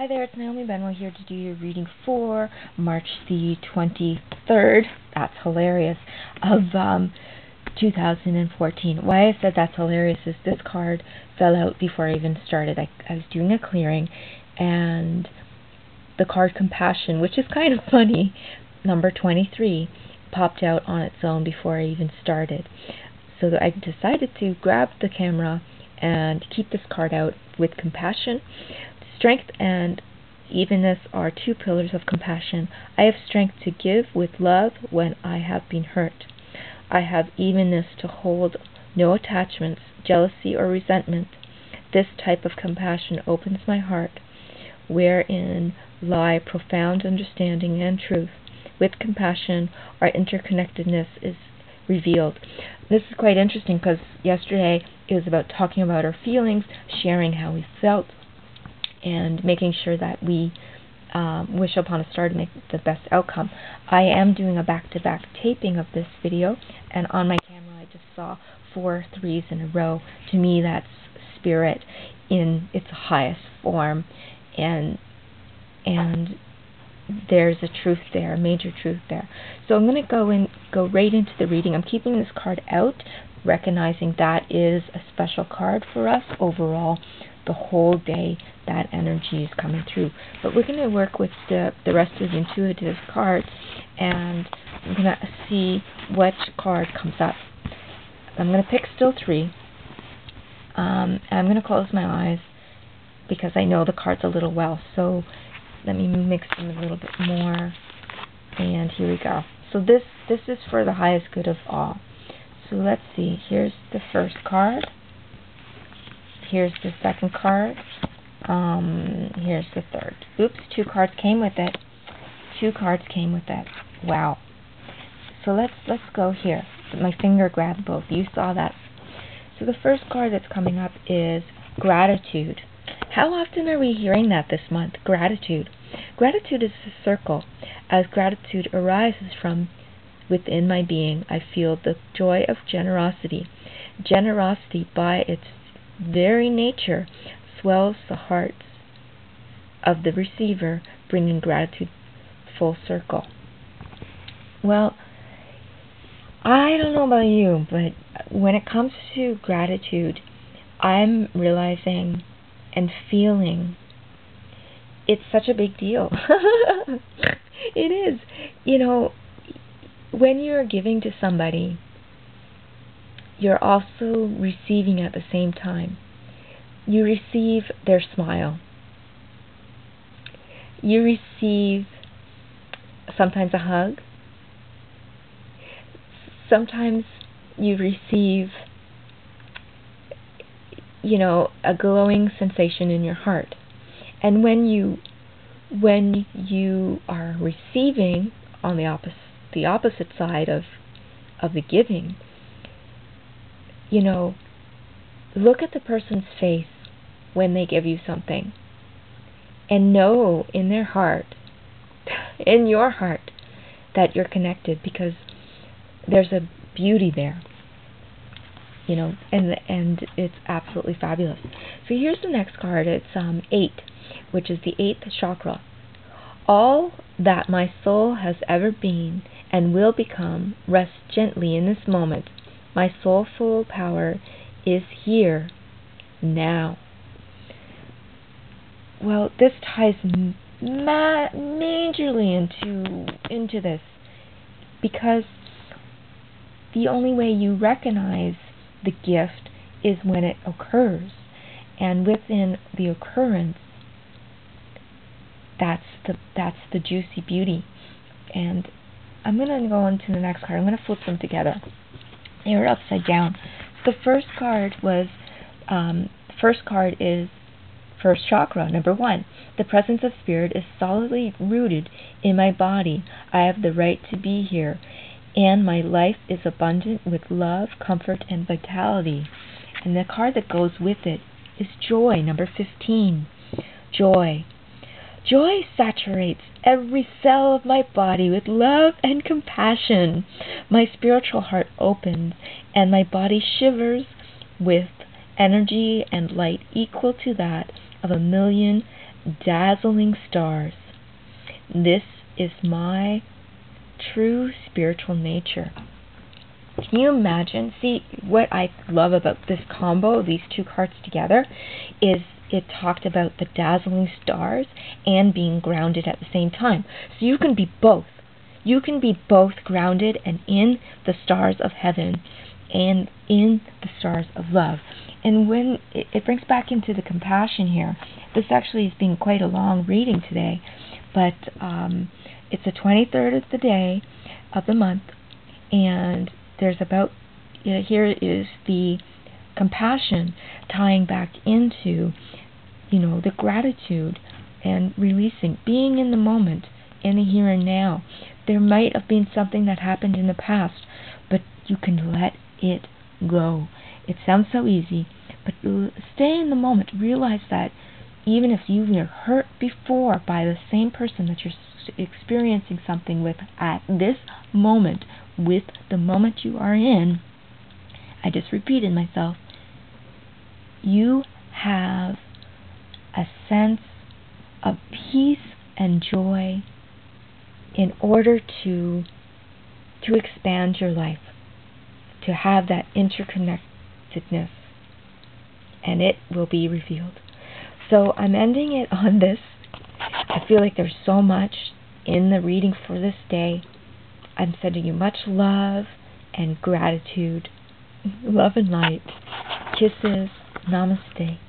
Hi there, it's Naomi Benoist here to do your reading for March the 23rd. That's hilarious. Of um, 2014. Why I said that's hilarious is this card fell out before I even started. I, I was doing a clearing and the card Compassion, which is kind of funny, number 23, popped out on its own before I even started. So I decided to grab the camera and keep this card out with compassion Strength and evenness are two pillars of compassion. I have strength to give with love when I have been hurt. I have evenness to hold no attachments, jealousy, or resentment. This type of compassion opens my heart, wherein lie profound understanding and truth. With compassion, our interconnectedness is revealed. This is quite interesting because yesterday it was about talking about our feelings, sharing how we felt, and making sure that we um, wish upon a star to make the best outcome. I am doing a back-to-back taping of this video, and on my camera I just saw four threes in a row. To me, that's spirit in its highest form, and and there's a truth there, a major truth there. So I'm going to go and go right into the reading. I'm keeping this card out, recognizing that is a special card for us overall the whole day that energy is coming through. But we're going to work with the, the rest of the intuitive cards and I'm going to see which card comes up. I'm going to pick still three. Um, I'm going to close my eyes because I know the cards a little well. So let me mix them a little bit more. And here we go. So this this is for the highest good of all. So let's see. Here's the first card here's the second card. Um, here's the third. Oops, two cards came with it. Two cards came with it. Wow. So let's let's go here. My finger grabbed both. You saw that. So the first card that's coming up is gratitude. How often are we hearing that this month? Gratitude. Gratitude is a circle. As gratitude arises from within my being, I feel the joy of generosity. Generosity, by its very nature swells the hearts of the receiver, bringing gratitude full circle. Well, I don't know about you, but when it comes to gratitude, I'm realizing and feeling it's such a big deal. it is. You know, when you're giving to somebody, you're also receiving at the same time. You receive their smile. You receive sometimes a hug. Sometimes you receive, you know, a glowing sensation in your heart. And when you when you are receiving on the opposite the opposite side of of the giving, you know, look at the person's face when they give you something and know in their heart, in your heart, that you're connected because there's a beauty there. You know, and and it's absolutely fabulous. So here's the next card. It's um eight, which is the eighth chakra. All that my soul has ever been and will become rests gently in this moment my soulful power is here now. Well, this ties ma- majorly into into this because the only way you recognize the gift is when it occurs, and within the occurrence, that's the that's the juicy beauty. And I'm gonna go on to the next card. I'm gonna flip them together they were upside down. The first card was, um, first card is first chakra, number one. The presence of spirit is solidly rooted in my body. I have the right to be here, and my life is abundant with love, comfort, and vitality. And the card that goes with it is joy, number 15. Joy. Joy saturates every cell of my body with love and compassion. My spiritual heart opens, and my body shivers with energy and light equal to that of a million dazzling stars. This is my true spiritual nature. Can you imagine? See, what I love about this combo, these two cards together, is it talked about the dazzling stars and being grounded at the same time. So you can be both. You can be both grounded and in the stars of heaven and in the stars of love. And when it, it brings back into the compassion here, this actually has been quite a long reading today, but um, it's the 23rd of the day of the month, and there's about here is the compassion tying back into you know the gratitude and releasing being in the moment in the here and now. There might have been something that happened in the past but you can let it go. It sounds so easy but stay in the moment. Realize that even if you were hurt before by the same person that you're experiencing something with at this moment with the moment you are in, I just repeated myself, you have a sense of peace and joy in order to to expand your life, to have that interconnectedness, and it will be revealed. So I'm ending it on this. I feel like there's so much in the reading for this day. I'm sending you much love and gratitude. Love and light. Kisses. Namaste.